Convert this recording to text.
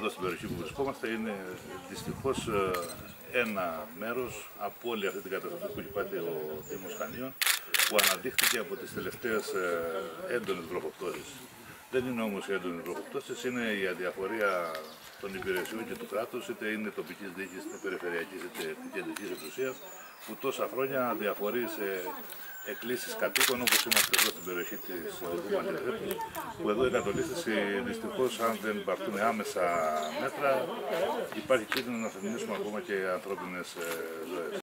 Εδώ στην περιοχή που βρισκόμαστε είναι δυστυχώς ε, ένα μέρος από όλη αυτή την καταστροφή που έχει πάθει ο Δήμος Χανίων που αναδείχθηκε από τις τελευταίες ε, έντονες βροχοπτώσεις. Δεν είναι όμως οι έντονες βροχοπτώσεις, είναι η αδιαφορία των υπηρεσιών και του κράτους, είτε είναι τοπικής διοίκησης, είτε περιφερειακής, είτε κεντρικής εξουσίας, που τόσα χρόνια διαφορεί σε εκκλήσεις κατοίκων όπως είμαστε εδώ στην περιοχή της οδού Μαντιρέπου που εδώ η κατολίσθηση δυστυχώς αν δεν πάρθουν άμεσα μέτρα υπάρχει κίνδυνο να θεμινήσουμε ακόμα και ανθρώπινες ε, ζωές.